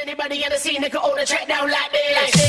Anybody in the scene that could own a track down. Like this.